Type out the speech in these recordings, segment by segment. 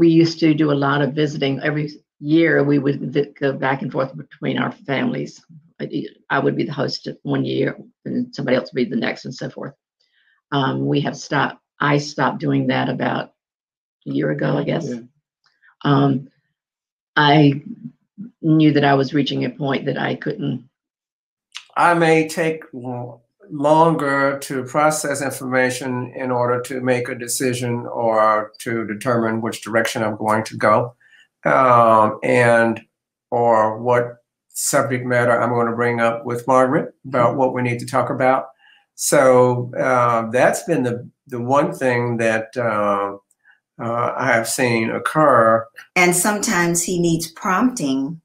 we used to do a lot of visiting every year. We would go back and forth between our families. I- I would be the host one year, and somebody else would be the next, and so forth. Um, we have stopped. I stopped doing that about a year ago, I guess. Yeah. Um, I knew that I was reaching a point that I couldn't. I may take l- longer to process information in order to make a decision or to determine which direction I'm going to go, um, and or what subject matter I'm going to bring up with Margaret about what we need to talk about. So uh, that's been the the one thing that uh, uh, I have seen occur. And sometimes he needs prompting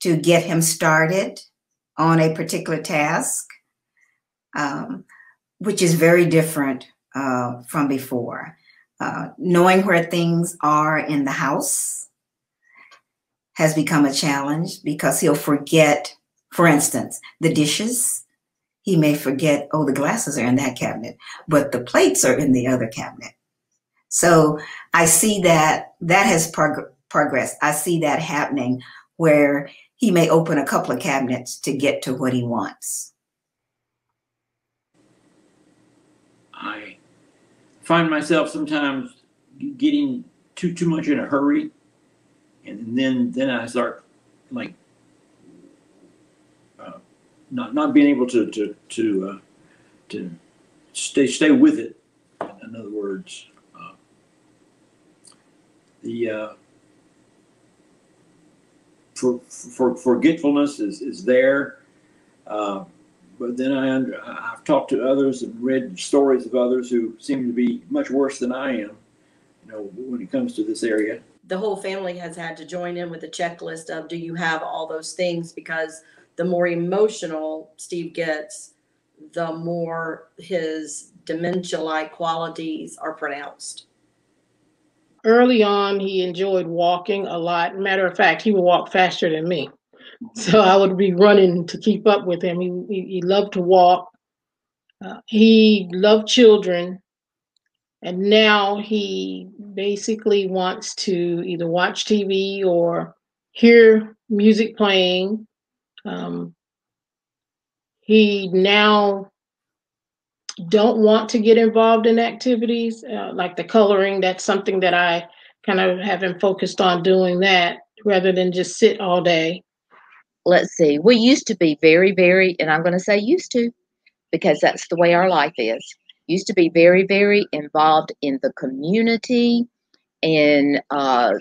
to get him started on a particular task, um, which is very different uh, from before. Uh, knowing where things are in the house has become a challenge because he'll forget, for instance, the dishes. He may forget, oh, the glasses are in that cabinet, but the plates are in the other cabinet. So I see that that has prog- progressed. I see that happening where he may open a couple of cabinets to get to what he wants. I find myself sometimes getting too too much in a hurry, and then then I start like uh, not not being able to to to uh, to stay stay with it. In other words, uh, the uh, for, for forgetfulness is is there. But then I under, I've talked to others and read stories of others who seem to be much worse than I am. You know, when it comes to this area. the whole family has had to join in with a checklist of do you have all those things because the more emotional Steve gets, the more his dementia-like qualities are pronounced. early on he enjoyed walking a lot matter of fact he would walk faster than me so i would be running to keep up with him. He, he, he loved to walk. Uh, he loved children. And now he basically wants to either watch tv or hear music playing. Um, he now don't want to get involved in activities uh, like the coloring. That's something that i kind of have him focused on doing that rather than just sit all day let's see, we used to be very, very, and I'm going to say used to because that's the way our life is. Used to be very, very involved in the community, in uh,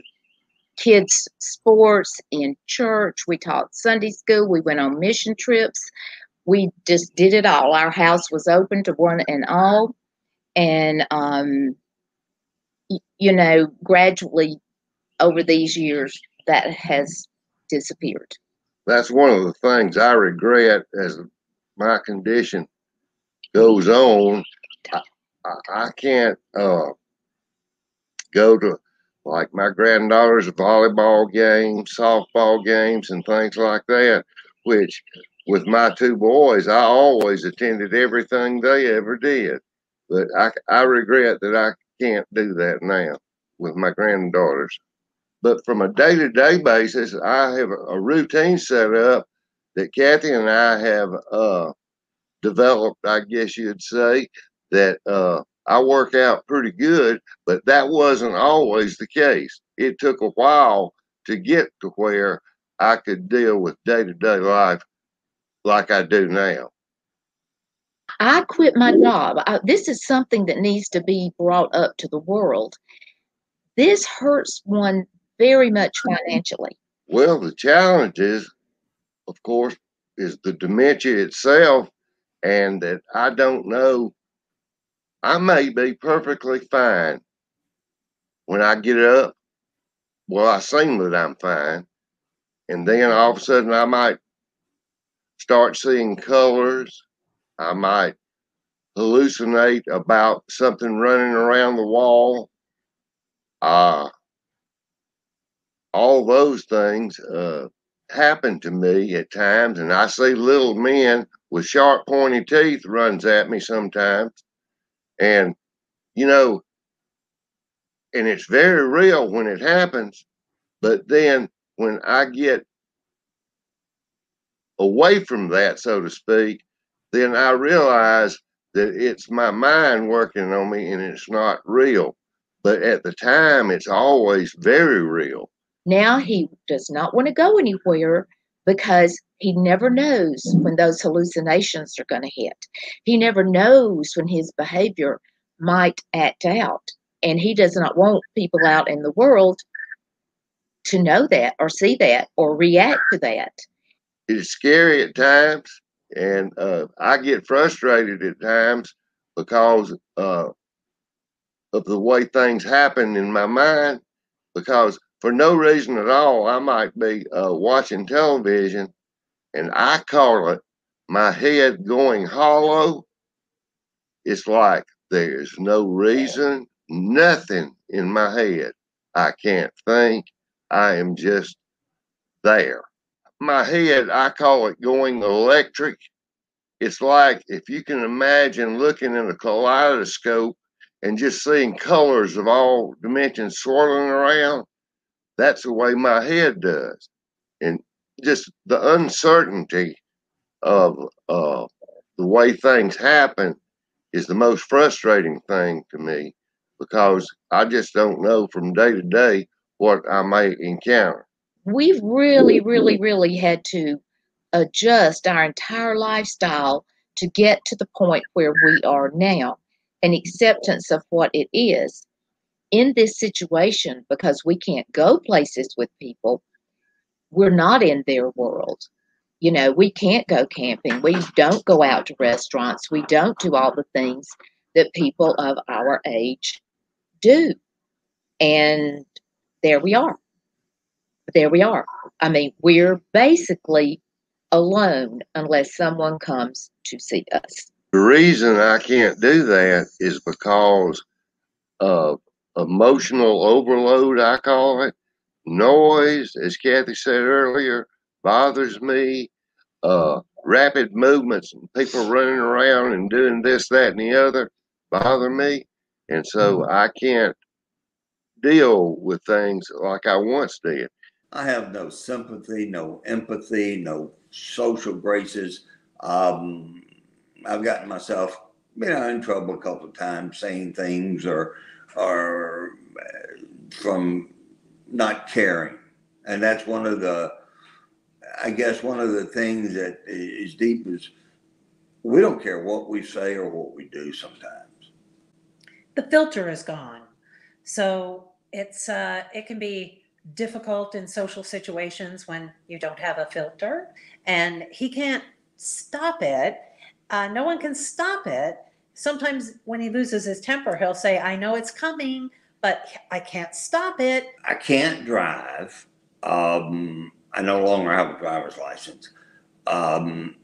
kids' sports, in church. We taught Sunday school. We went on mission trips. We just did it all. Our house was open to one and all. And, um, you know, gradually over these years, that has disappeared. That's one of the things I regret as my condition goes on. I, I, I can't uh, go to like my granddaughter's volleyball games, softball games, and things like that. Which, with my two boys, I always attended everything they ever did. But I, I regret that I can't do that now with my granddaughters. But from a day to day basis, I have a routine set up that Kathy and I have uh, developed, I guess you'd say, that uh, I work out pretty good, but that wasn't always the case. It took a while to get to where I could deal with day to day life like I do now. I quit my job. I, this is something that needs to be brought up to the world. This hurts one very much financially. Well, the challenge is, of course, is the dementia itself, and that I don't know. I may be perfectly fine when I get up. Well, I seem that I'm fine, and then all of a sudden I might start seeing colors. I might hallucinate about something running around the wall. Uh, all those things uh, happen to me at times, and I see little men with sharp, pointy teeth runs at me sometimes, and you know, and it's very real when it happens. But then when I get away from that, so to speak, then I realize that it's my mind working on me and it's not real. But at the time, it's always very real. Now he does not want to go anywhere because he never knows when those hallucinations are going to hit. He never knows when his behavior might act out. And he does not want people out in the world to know that or see that or react to that. It's scary at times, and uh, I get frustrated at times because uh, of the way things happen in my mind. Because for no reason at all, I might be uh, watching television and I call it my head going hollow. It's like there's no reason, nothing in my head. I can't think. I am just there. My head, I call it going electric. It's like if you can imagine looking in a kaleidoscope and just seeing colors of all dimensions swirling around. That's the way my head does. And just the uncertainty of uh, the way things happen is the most frustrating thing to me because I just don't know from day to day what I may encounter. We've really, really, really had to adjust our entire lifestyle to get to the point where we are now an acceptance of what it is in this situation because we can't go places with people we're not in their world. You know we can't go camping. We don't go out to restaurants. We don't do all the things that people of our age do. And there we are. There we are. I mean we're basically alone unless someone comes to see us. The reason I can't do that is because of emotional overload, I call it. Noise, as Kathy said earlier, bothers me. Uh, rapid movements and people running around and doing this, that, and the other bother me. And so I can't deal with things like I once did. I have no sympathy, no empathy, no social graces. Um, I've gotten myself, you know, in trouble a couple of times saying things or, uh, from not caring. And that's one of the, I guess, one of the things that is deep is we don't care what we say or what we do sometimes. The filter is gone. So it's, uh, it can be difficult in social situations when you don't have a filter and he can't stop it uh, no one can stop it. Sometimes when he loses his temper, he'll say, I know it's coming, but I can't stop it. I can't drive. Um, I no longer have a driver's license. Um,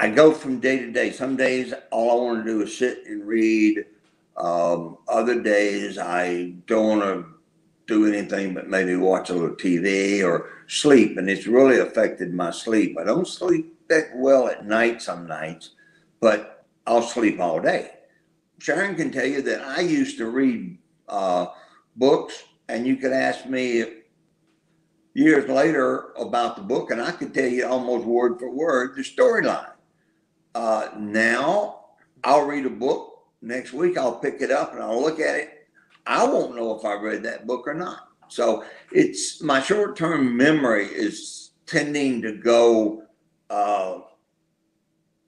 I go from day to day. Some days, all I want to do is sit and read. Um, other days, I don't want to do anything but maybe watch a little TV or sleep. And it's really affected my sleep. I don't sleep well at night some nights, but I'll sleep all day. Sharon can tell you that I used to read uh, books, and you could ask me years later about the book, and I could tell you almost word for word the storyline. Uh, now I'll read a book. Next week I'll pick it up and I'll look at it I won't know if I read that book or not. So it's my short term memory is tending to go uh,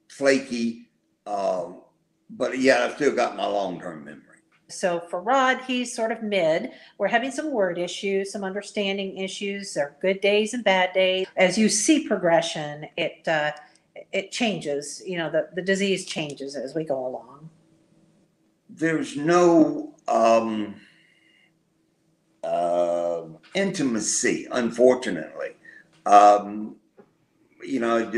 flaky, um, but yeah, I've still got my long term memory. So for Rod, he's sort of mid. We're having some word issues, some understanding issues. There are good days and bad days. As you see progression, it uh, it changes. You know, the, the disease changes as we go along. There's no um, uh, intimacy, unfortunately. Um, you know,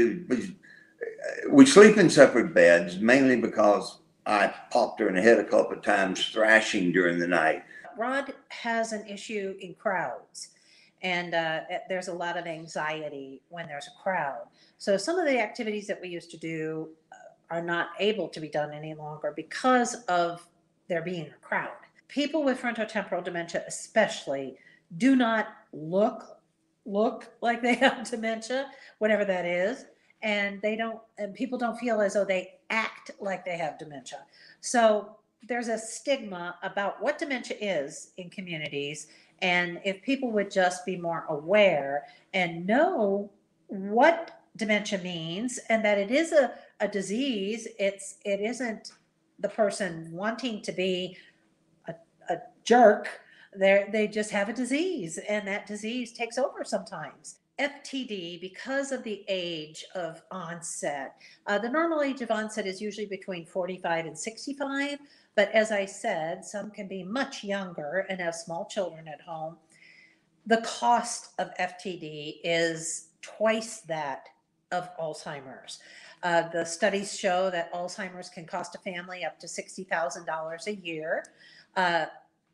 we sleep in separate beds mainly because I popped her in the head a couple of times thrashing during the night. Rod has an issue in crowds, and uh, there's a lot of anxiety when there's a crowd. So some of the activities that we used to do uh, are not able to be done any longer because of there being a crowd. People with frontotemporal dementia, especially, do not look look like they have dementia, whatever that is, and they don't and people don't feel as though they act like they have dementia. So there's a stigma about what dementia is in communities and if people would just be more aware and know what dementia means and that it is a, a disease, it's it isn't the person wanting to be a, a jerk. They they just have a disease and that disease takes over sometimes. FTD, because of the age of onset, uh, the normal age of onset is usually between 45 and 65. But as I said, some can be much younger and have small children at home. The cost of FTD is twice that of Alzheimer's. Uh, the studies show that Alzheimer's can cost a family up to $60,000 a year. Uh,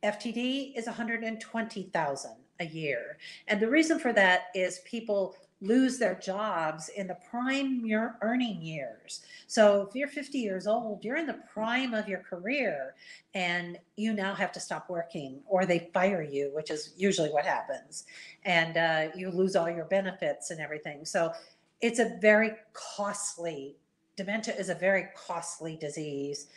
FTD is 120,000 a year. And the reason for that is people lose their jobs in the prime earning years. So if you're 50 years old, you're in the prime of your career and you now have to stop working or they fire you, which is usually what happens. And uh, you lose all your benefits and everything. So it's a very costly dementia is a very costly disease